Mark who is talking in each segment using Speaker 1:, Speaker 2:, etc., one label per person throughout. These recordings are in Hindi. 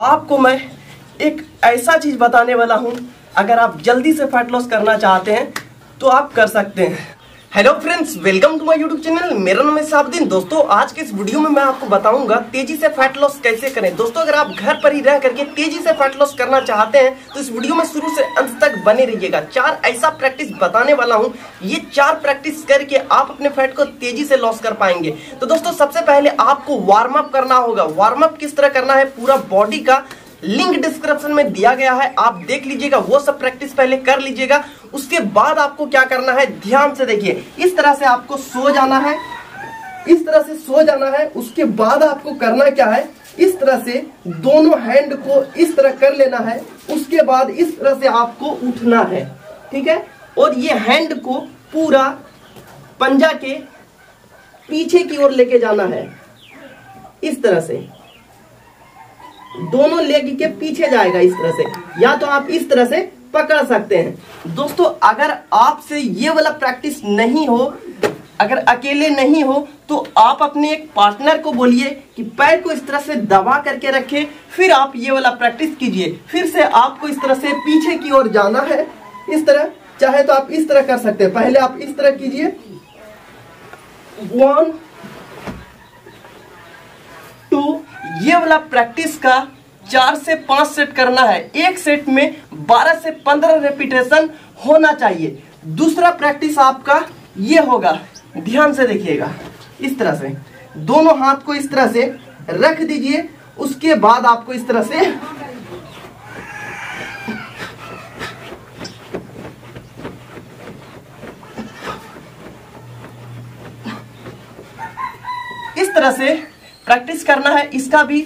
Speaker 1: आपको मैं एक ऐसा चीज़ बताने वाला हूँ, अगर आप जल्दी से फैट लॉस करना चाहते हैं तो आप कर सकते हैं। Hello friends welcome to my YouTube channel मेरा नाम है साबदीन दोस्तों, आज के इस वीडियो में मैं आपको बताऊँगा तेज़ी से फैट लॉस कैसे करें। दोस्तों, अगर आप घर पर ही रह करके तेज़ी से फैट लॉस करना चाहते हैं तो इस वीडियो में शुरू से अंत तक बने रहिएगा। चार ऐसा प्रैक्टिस बताने वाला हूँ। ये चार प्रैक्टिस करके आप अपने फैट को तेज़ी से लॉस कर पाएँगे। तो दोस्तों, सबसे पहले आपको वार्म अप करना होगा। वार्म अप किस तरह करना है? पूरा बॉडी का लिंक डिस्क्रिप्शन में दिया गया है, आप देख लीजिएगा, वो सब प्रैक्टिस पहले कर लीजिएगा, उसके बाद आपको क्या करना है, ध्यान से देखिए, इस तरह से आपको सो जाना है, इस तरह से सो जाना है, उसके बाद आपको करना क्या है, इस तरह से दोनों हैंड को इस तरह कर लेना है, उसके बाद इस तरह से आपको उठना है, ठीक है? और ये हैंड को पूरा पंजा के पीछे की ओर लेके जाना है, इस तरह से। दोनों लेग के पीछे जाएगा इस तरह से। या तो आप इस तरह से पकड़ सकते हैं। दोस्तों, अगर आपसे ये वाला प्रैक्टिस नहीं हो, अगर अकेले नहीं हो तो आप अपने एक पार्टनर को बोलिए कि पैर को इस तरह से दबा करके रखें, फिर आप ये वाला प्रैक्टिस कीजिए। फिर से आपको इस तरह से पीछे की ओर जाना है। इस तरह, चाहे तो आप इस तरह कर सकते हैं। पहले आप इस तरह कीजिए। वन टू ये वाला प्रैक्टिस का चार से पाँच सेट करना है। एक सेट में बारह से पंद्रह रेपिटेशन होना चाहिए। दूसरा प्रैक्टिस आपका ये होगा। ध्यान से देखिएगा। इस तरह से। दोनों हाथ को इस तरह से रख दीजिए। उसके बाद आपको इस तरह से इस तरह से प्रैक्टिस करना है, इसका भी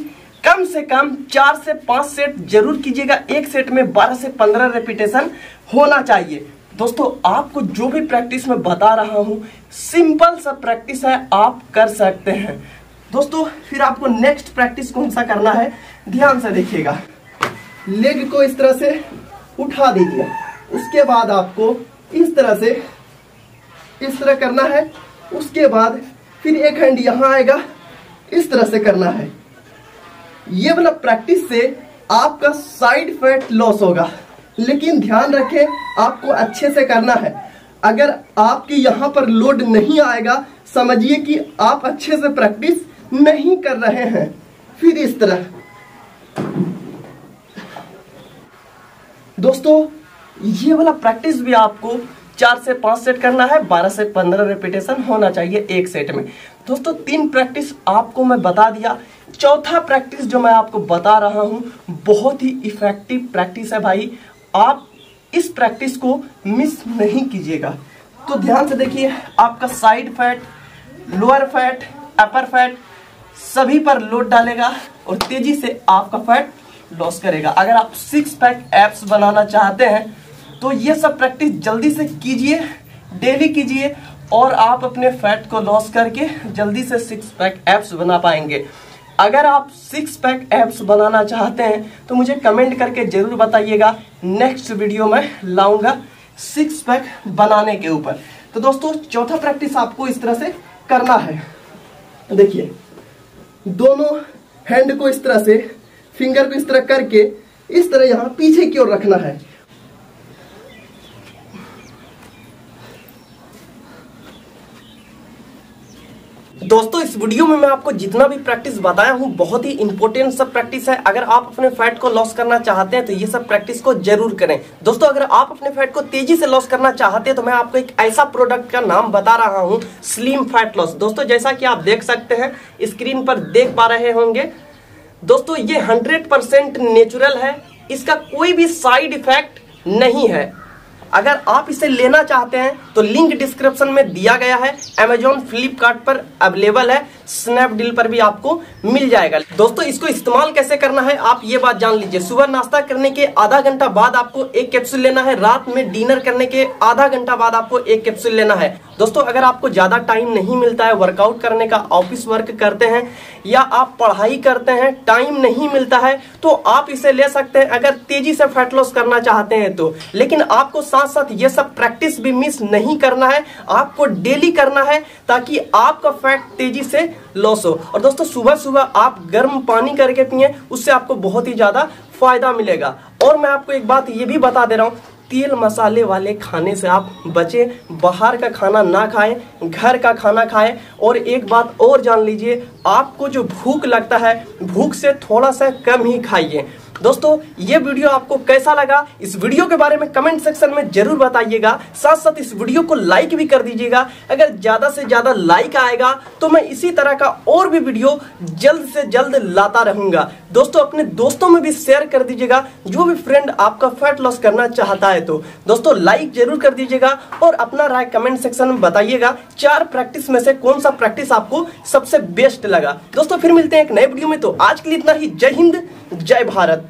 Speaker 1: कम से कम चार से पाँच सेट ज़रूर कीजिएगा। एक सेट में बारह से पंद्रह रेपिटेशन होना चाहिए। दोस्तों, आपको जो भी प्रैक्टिस में बता रहा हूँ सिंपल सा प्रैक्टिस है, आप कर सकते हैं। दोस्तों, फिर आपको नेक्स्ट प्रैक्टिस कौन सा करना है, ध्यान से देखिएगा। लेग को इस तरह से उठा दीजिए। उसके बाद आपको इस तरह से, इस तरह करना है। उसके बाद फिर एक हैंड यहाँ आएगा। इस तरह से करना है? ये वाला प्रैक्टिस से आपका साइड फैट लॉस होगा। लेकिन ध्यान रखें, आपको अच्छे से करना है। अगर आपके यहाँ पर लोड नहीं आएगा, समझिए कि आप अच्छे से प्रैक्टिस नहीं कर रहे हैं। फिर इस तरह। दोस्तों, ये वाला प्रैक्टिस भी आपको चार से पाँच सेट करना है, बारह से पंद्रह रेपिटेशन होना चाहिए एक सेट में। दोस्तों, तीन प्रैक्टिस आपको मैं बता दिया। चौथा प्रैक्टिस जो मैं आपको बता रहा हूँ, बहुत ही इफ़ेक्टिव प्रैक्टिस है भाई। आप इस प्रैक्टिस को मिस नहीं कीजिएगा। तो ध्यान से देखिए, आपका side fat lower fat upper fat सभी पर लोड डालेगा और तेज़ी से आपका फैट लॉस करेगा। अगर आप सिक्स पैक एप्स बनाना चाहते हैं तो ये सब प्रैक्टिस जल्दी से कीजिए, डेली कीजिए और आप अपने फैट को लॉस करके जल्दी से सिक्स पैक एप्स बना पाएँगे। अगर आप सिक्स पैक एप्स बनाना चाहते हैं तो मुझे कमेंट करके ज़रूर बताइएगा। नेक्स्ट वीडियो में लाऊँगा सिक्स पैक बनाने के ऊपर। तो दोस्तों, चौथा प्रैक्टिस आपको इस तरह से करना है। देखिए, दोनों हैंड को इस तरह से फिंगर को इस तरह करके, इस तरह यहाँ पीछे की ओर रखना है। दोस्तों, इस वीडियो में मैं आपको जितना भी प्रैक्टिस बताया हूँ, बहुत ही इंपॉर्टेंट सब प्रैक्टिस है। अगर आप अपने फैट को लॉस करना चाहते हैं तो ये सब प्रैक्टिस को ज़रूर करें। दोस्तों, अगर आप अपने फैट को तेज़ी से लॉस करना चाहते हैं तो मैं आपको एक ऐसा प्रोडक्ट का नाम बता रहा हूँ स्लिम फैट लॉस दोस्तों, जैसा कि आप देख सकते हैं स्क्रीन पर देख पा रहे होंगे। दोस्तों, ये हंड्रेड नेचुरल है। इसका कोई भी साइड इफ़ेक्ट नहीं है। अगर आप इसे लेना चाहते हैं तो लिंक डिस्क्रिप्शन में दिया गया है। अमेजोन फ्लिपकार्ट पर अवेलेबल है। स्नैपडील पर भी आपको मिल जाएगा। दोस्तों, इसको इस्तेमाल कैसे करना है, आप ये बात जान लीजिए। सुबह नाश्ता करने के आधा घंटा बाद आपको एक कैप्सूल लेना है। रात में डिनर करने के आधा घंटा बाद आपको एक कैप्सूल लेना है। दोस्तों, अगर आपको ज़्यादा टाइम नहीं मिलता है वर्कआउट करने का ऑफ़िस वर्क करते हैं, या आप पढ़ाई करते हैं टाइम नहीं मिलता है तो आप इसे ले सकते हैं। अगर तेज़ी से फैट लॉस करना चाहते हैं तो। लेकिन आपको साथ साथ ये सब प्रैक्टिस भी मिस नहीं करना है, आपको डेली करना है ताकि आपका फैट तेज़ी से लॉस हो। और दोस्तों सुबह सुबह आप गर्म पानी करके पिए, उससे आपको बहुत ही ज़्यादा फ़ायदा मिलेगा। और मैं आपको एक बात ये भी बता दे रहा हूँ, तेल मसाले वाले खाने से आप बचे, बाहर का खाना ना खाएँ, घर का खाना खाएँ। और एक बात और जान लीजिए, आपको जो भूख लगता है, भूख से थोड़ा सा कम ही खाइए। दोस्तों, ये वीडियो आपको कैसा लगा, इस वीडियो के बारे में कमेंट सेक्शन में ज़रूर बताइएगा। साथ साथ इस वीडियो को लाइक भी कर दीजिएगा। अगर ज़्यादा से ज़्यादा लाइक आएगा तो मैं इसी तरह का और भी वीडियो जल्द से जल्द लाता रहूँगा। दोस्तों, अपने दोस्तों में भी शेयर कर दीजिएगा, जो भी फ्रेंड आपका फैट लॉस करना चाहता है तो। दोस्तों लाइक ज़रूर कर दीजिएगा और अपना राय कमेंट सेक्शन में बताइएगा, चार प्रैक्टिस में से कौन सा प्रैक्टिस आपको सबसे बेस्ट लगा। दोस्तों, फिर मिलते हैं एक नए वीडियो में तो आज के लिए इतना ही। जय हिंद, जय भारत।